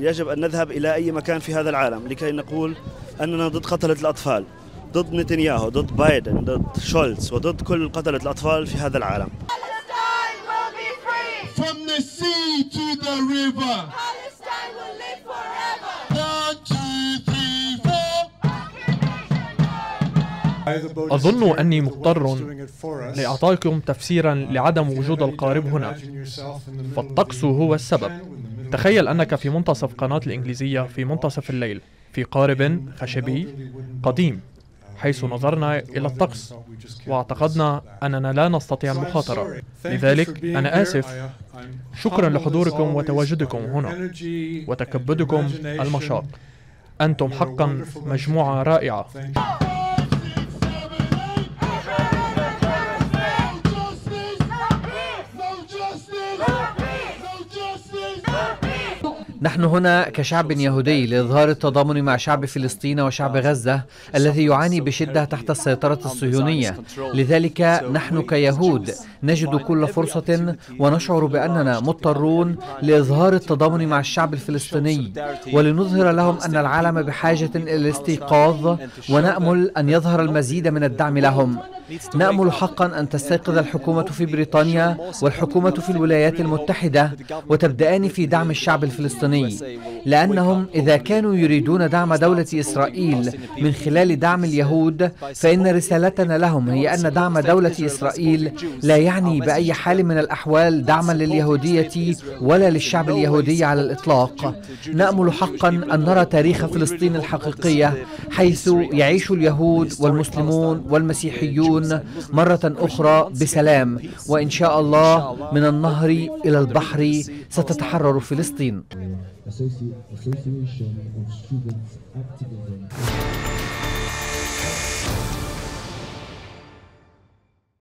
يجب أن نذهب إلى أي مكان في هذا العالم لكي نقول أننا ضد قتلة الأطفال ضد نتنياهو ضد بايدن ضد شولتز وضد كل قتلة الأطفال في هذا العالم. From the sea to the river. أظن أني مضطر لأعطاكم تفسيرا لعدم وجود القارب هنا فالطقس هو السبب تخيل أنك في منتصف قناة الإنجليزية في منتصف الليل في قارب خشبي قديم حيث نظرنا إلى الطقس واعتقدنا أننا لا نستطيع المخاطرة. لذلك أنا آسف. شكرا لحضوركم وتواجدكم هنا وتكبدكم المشاق. أنتم حقا مجموعة رائعة. نحن هنا كشعب يهودي لإظهار التضامن مع شعب فلسطين وشعب غزة الذي يعاني بشدة تحت السيطرة الصهيونية. لذلك نحن كيهود نجد كل فرصة ونشعر بأننا مضطرون لإظهار التضامن مع الشعب الفلسطيني. ولنظهر لهم أن العالم بحاجة إلى الاستيقاظ ونأمل أن يظهر المزيد من الدعم لهم. نأمل حقا أن تستيقظ الحكومة في بريطانيا والحكومة في الولايات المتحدة وتبدأان في دعم الشعب الفلسطيني. لأنهم إذا كانوا يريدون دعم دولة إسرائيل من خلال دعم اليهود فإن رسالتنا لهم هي أن دعم دولة إسرائيل لا يعني بأي حال من الأحوال دعما لليهودية ولا للشعب اليهودي على الإطلاق. نأمل حقا أن نرى تاريخ فلسطين الحقيقية حيث يعيش اليهود والمسلمون والمسيحيون مرة أخرى بسلام وإن شاء الله من النهر إلى البحر ستتحرر فلسطين. Association of Students Activism.